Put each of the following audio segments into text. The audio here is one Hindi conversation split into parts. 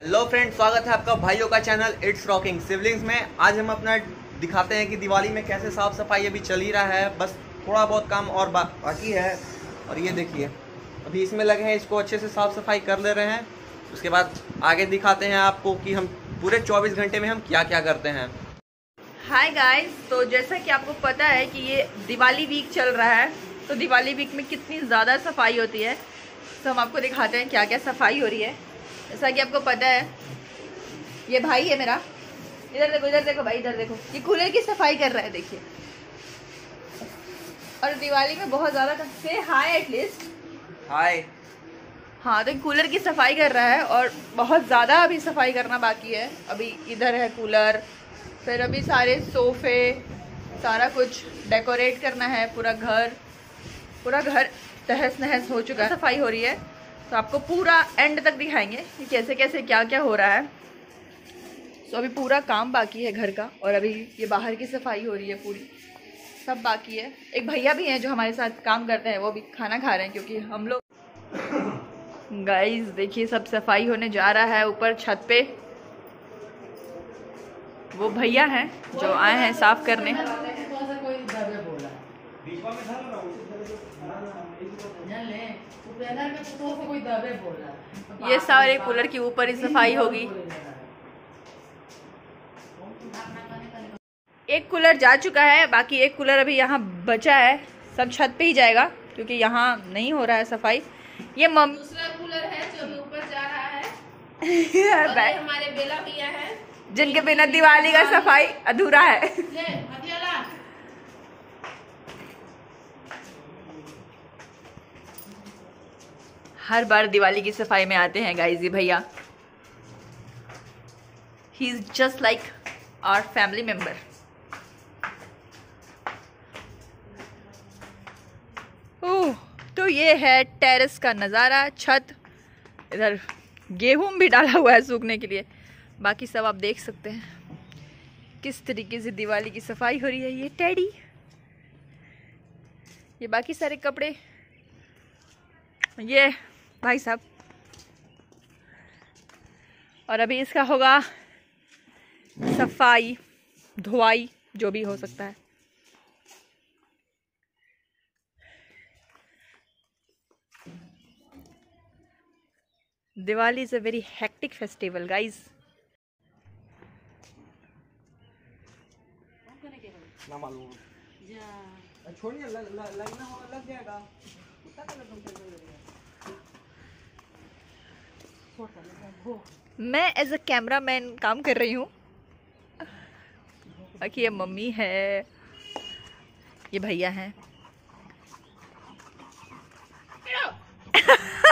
हेलो फ्रेंड स्वागत है आपका भाइयों का चैनल इट्स रॉकिंग सिवलिंग्स में आज हम अपना दिखाते हैं कि दिवाली में कैसे साफ़ सफ़ाई अभी चल ही रहा है। बस थोड़ा बहुत काम और बा, बाकी है। और ये देखिए अभी इसमें लगे हैं इसको अच्छे से साफ़ सफ़ाई कर ले रहे हैं। उसके बाद आगे दिखाते हैं आपको कि हम पूरे 24 घंटे में हम क्या क्या करते हैं। हाय गाइस तो जैसा कि आपको पता है कि ये दिवाली वीक चल रहा है तो दिवाली वीक में कितनी ज़्यादा सफ़ाई होती है। तो हम आपको दिखाते हैं क्या क्या सफ़ाई हो रही है। जैसा कि आपको पता है ये भाई है मेरा। इधर देखो इधर देखो भाई इधर देखो। ये कूलर की सफ़ाई कर रहा है देखिए। और दिवाली में बहुत ज़्यादा से हाय एटलीस्ट हाय हाँ तो कूलर की सफ़ाई कर रहा है और बहुत ज़्यादा अभी सफ़ाई करना बाकी है। अभी इधर है कूलर फिर अभी सारे सोफे सारा कुछ डेकोरेट करना है पूरा घर। पूरा घर। तहस नहस हो चुका है। सफ़ाई हो रही है। तो आपको पूरा एंड तक दिखाएँगे कि कैसे कैसे क्या क्या हो रहा है। तो अभी पूरा काम बाकी है घर का और अभी ये बाहर की सफ़ाई हो रही है पूरी। सब बाकी है। एक भैया भी हैं जो हमारे साथ काम करते हैं, वो भी खाना खा रहे हैं क्योंकि हम लोग गाइस देखिए, सब सफ़ाई होने जा रहा है ऊपर छत पे। वो भैया हैं जो आए हैं साफ़ करने। ये सारे कूलर के ऊपर ही सफ़ाई होगी। एक कूलर जा चुका है बाकी एक कूलर अभी यहाँ बचा है। सब छत पे ही जाएगा क्योंकि यहाँ नहीं हो रहा है सफ़ाई। ये मम दूसरा कूलर है जो अभी ऊपर जा रहा है। और हमारे बेला भैया है। बिना दिवाली का सफ़ाई अधूरा है ले हथियाला हर बार दिवाली की सफ़ाई में आते हैं गाइस ये भैया। He is just like our family member oh तो ये है टेरेस का नज़ारा, छत। इधर गेहूँ भी डाला हुआ है सूखने के लिए। बाकी सब आप देख सकते हैं। किस तरीके से दिवाली की सफ़ाई हो रही है ये टेडी ये बाकी सारे कपड़े। ये भाई साहब। और अभी इसका होगा सफ़ाई धुआई जो भी हो सकता है। Diwali is a very hectic festival guys ना मालूम। छोड़िए लग, जाएगा उतना कलर तुम चल रही है। मैं एज अ कैमरा मैन काम कर रही हूँ। बाकी ये मम्मी है। ये भैया हैं।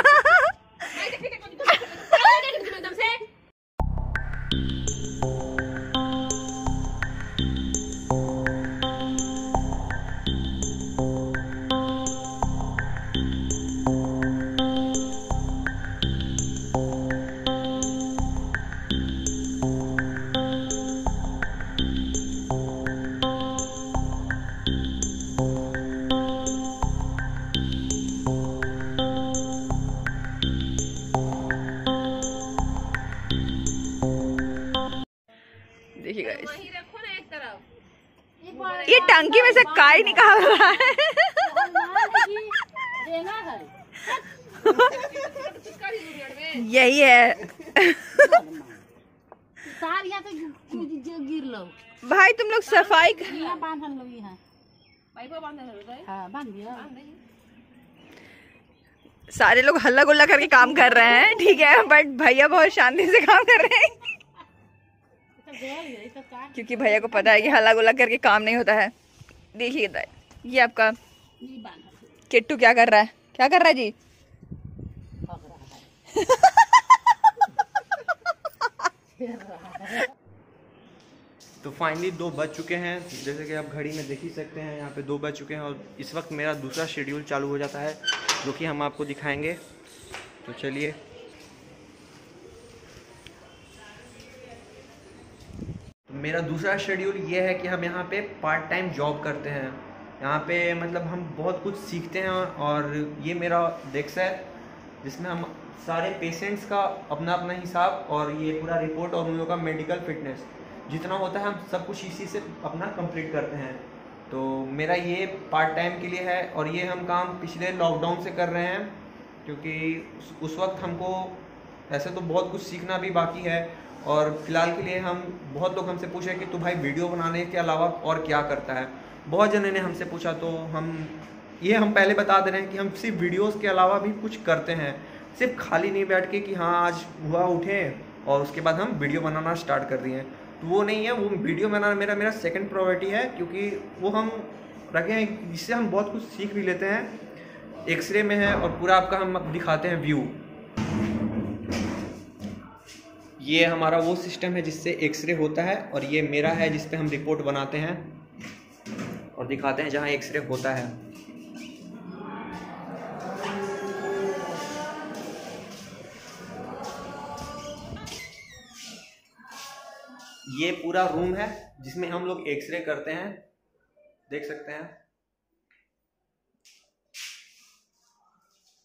टंकी में से काई निकाल रहा है। यही है। सारिया तो जो गिर लो। भाई तुम लोग सफ़ाई हो हाँ सारे लोग हल्ला गुल्ला करके काम कर रहे हैं ठीक है बट भैया बहुत शांति से काम कर रहे हैं। क्योंकि भैया को पता है कि हल्ला गुल्ला करके काम नहीं होता है। देखिए ये आपका किट्टू क्या कर रहा है? क्या कर रहा है जी? तो फाइनली दो बज चुके हैं। जैसे कि आप घड़ी में देख ही सकते हैं यहाँ पे दो बज चुके हैं और इस वक्त मेरा दूसरा शेड्यूल चालू हो जाता है जो कि हम आपको दिखाएँगे। तो चलिए मेरा दूसरा शेड्यूल ये है कि हम यहाँ पे पार्ट टाइम जॉब करते हैं। यहाँ पे मतलब हम बहुत कुछ सीखते हैं और ये मेरा डेस्क है जिसमें हम सारे पेशेंट्स का अपना अपना हिसाब और ये पूरा रिपोर्ट और उन लोगों का मेडिकल फिटनेस जितना होता है हम सब कुछ इसी से अपना कंप्लीट करते हैं। तो मेरा ये पार्ट टाइम के लिए है और ये हम काम पिछले लॉकडाउन से कर रहे हैं क्योंकि उस, उस वक्त हमको ऐसे तो बहुत कुछ सीखना भी बाकी है और फ़िलहाल के लिए हम, बहुत लोग हमसे पूछे कि तू भाई वीडियो बनाने के अलावा और क्या करता है? बहुत जने ने हमसे पूछा तो हम, ये हम पहले बता दे रहे हैं कि हम सिर्फ़ वीडियोस के अलावा भी कुछ करते हैं। सिर्फ़ खाली नहीं बैठ के कि हाँ आज हुआ, उठे और उसके बाद हम वीडियो बनाना स्टार्ट कर दिए तो वो नहीं है, वो वीडियो बनाना मेरा मेरा सेकंड प्रायोरिटी है, क्योंकि वो हम रखे हैं, जिससे हम बहुत कुछ सीख भी लेते हैं। एक्सरे में है और पूरा आपका हम दिखाते हैं व्यू ये हमारा वो सिस्टम है जिससे एक्सरे होता है और ये मेरा है जिस पे हम रिपोर्ट बनाते हैं और दिखाते हैं जहाँ एक्सरे होता है। ये पूरा रूम है जिसमें हम लोग एक्सरे करते हैं। देख सकते हैं।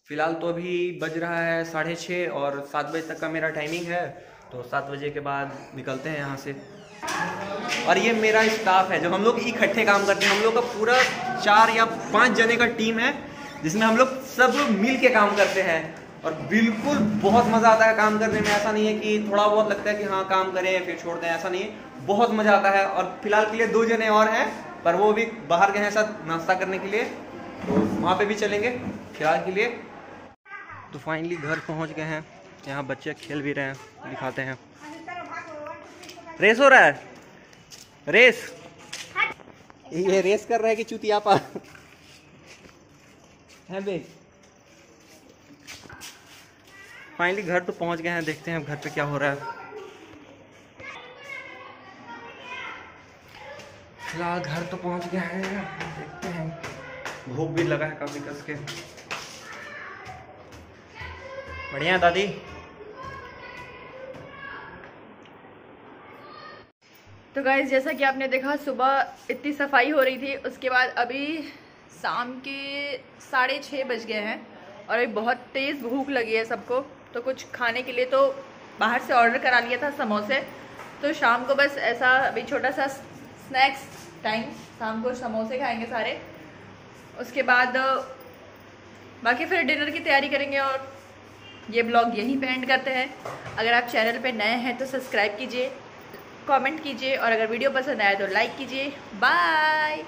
फ़िलहाल तो अभी बज रहा है साढ़े छः और सात बजे तक का मेरा टाइमिंग है। तो सात बजे के बाद निकलते हैं यहाँ से। और ये मेरा स्टाफ है, जब हम लोग इकट्ठे काम करते हैं, हम लोग का पूरा चार या पाँच जने का टीम है, जिसमें हम लोग सब मिल के काम करते हैं। और बिल्कुल बहुत मज़ा आता है काम करने में। ऐसा नहीं है कि थोड़ा बहुत लगता है कि हाँ काम करें, फिर छोड़ दें, ऐसा नहीं है। बहुत मज़ा आता है। और फ़िलहाल के लिए दो जने और हैं, पर वो भी बाहर गए हैं साथ नाश्ता करने के लिए तो वहाँ पे भी चलेंगे, फ़िलहाल के लिए। तो फाइनली घर पहुँच गए हैं। यहाँ बच्चे खेल भी रहे हैं दिखाते हैं। रेस हो रहा है? रेस? ये रेस कर रहा है कि चुतिया पा है बे। फाइनली घर तो पहुँच गए हैं देखते हैं घर पे क्या हो रहा है। फ़िलहाल घर तो पहुँच गया है देखते हैं। भूख भी लगा है काफ़ी कस के। बढ़िया दादी। तो गाइज़ जैसा कि आपने देखा, सुबह इतनी सफ़ाई हो रही थी। उसके बाद अभी शाम के साढ़े छः बज गए हैं और अभी बहुत तेज़ भूख लगी है सबको। तो कुछ खाने के लिए तो बाहर से ऑर्डर करा लिया था समोसे। तो शाम को बस ऐसा अभी छोटा सा स्नैक्स टाइम शाम को समोसे खाएँगे सारे। उसके बाद, बाकी फिर डिनर की तैयारी करेंगे और ये ब्लॉग यहीं पे एंड करते हैं। अगर आप चैनल पे नए हैं तो सब्सक्राइब कीजिए। कमेंट कीजिए और अगर वीडियो पसंद आया तो लाइक कीजिए। बाय।